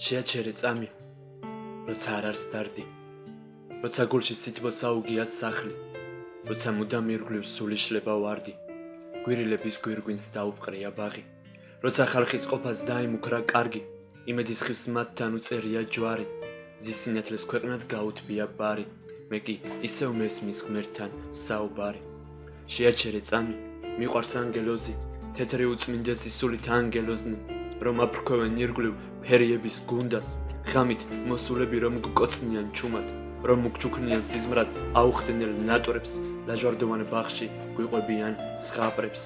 შეაჩერე წამი როცა არ არის დარდი როცა გულში სითბოს აუგია სახლი როცა მუდამ ირგვლივ სული შლება ვარდი გვირილების გვირგვინს დაუპყრია ბაღი როცა ხალხის ყოფას დაიმუქრა კარგი იმედის ხის მათთან უწერია ჯვარი ზისინათლეს ქვეყნად გაუთბია ბარი მე კი ისევ მესმის ღმერთთან საუბარი. შეაჩერე წამი მიყვარს ანგელოზი თეთრი უწმინდესი სულით ანგელოზნი რომ აფრქვევენ ირგვლივ ფერიების გუნდას, ხამით მოსულები რომ გკოცნიან ჩუმად, რომ მოგჩუქნიან სიზმრად აუხდენელ ნატორებს, ლაჟვარდოვან ბაღში გვიყვებიან სხაპრებს.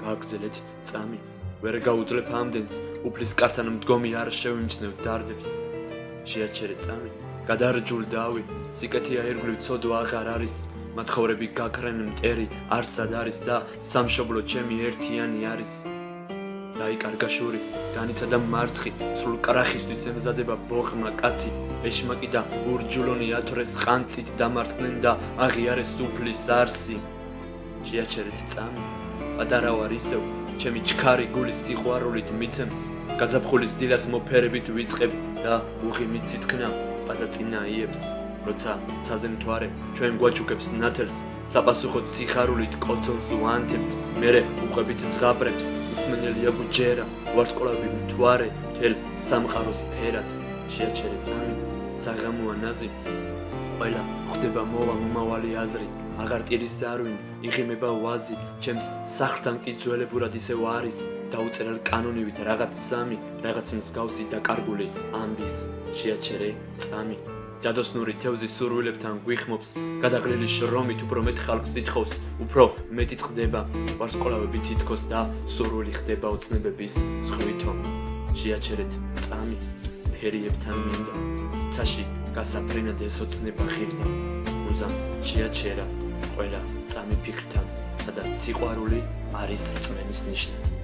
გააგზელეთ წამი, ვერ გაუძლებ ამდენს, უფლის კართან მდგომი არ შევინჩნევ დარდებს. შეაჩერე წამი, გადარჯულ დავი, სიკეთეა ირგვლივ ცოდვა აღარ არის. მათხოვრები გაქრენ მტერი, არსად არის და სამშობლო ჩემი ერთიანი არის. დაიკარგა შური, განიცადა მარცხი, სულ კრახისთვის ემზადება ბოღმა კაცი, ეშმაკი და ურჯულონი ათრეს ხანწით დამარცხნენ და აღიარეს სუფლის არსი. შეაჩერეთ წამი, პატარა ვარ ისევ, ჩემი ჩქარი გულის სიყვარულით მიცემს, გაზაფხულის დილას მოფერებით ვიწყებ და უღი მიციცქნა, პაწაწინაიებს. როცა ცაზე მთვარე ჩვენ გვაჩუქებს ნათელს საპასუხოდ სიხარულით კოცონს ვანთებთ მერე უყვებით ზღაბრებს ისმენელია გუჯერა ვარსკვლავი მთვარე თელ სამყაროს ფერად შეაჩერე წამი საღამოა ნაზი. ყველა ხდება მოვა მომავალი აზრი აღარ ტირის ზარვინ იღიმება ვაზი ჩემს სახლთან კი ძველებურად ისე ვარის დაუწერელ კანონივით რაღაც სამი რაღაც მსგავსი დაკარგული ამბის შეაჩერე წამი ჯადოსნური თევზის სურვილებთან გვიხმობს გადაღლილი შრომით უფრო მეტ ხალხს ითხოვს უფრო მეტი წდება ვარსკვლავები თითქოს და სურვილი ხდება უცნებების ზღვითო შეაჩერეთ წამი ფერიებთან მინდა. ცაში გასაფრენად ესოცნება ხირდა. მუზა შეაჩერა ყველა წამი ფიქრთან სადაც სიყვარული არის რწმენის ნიშნა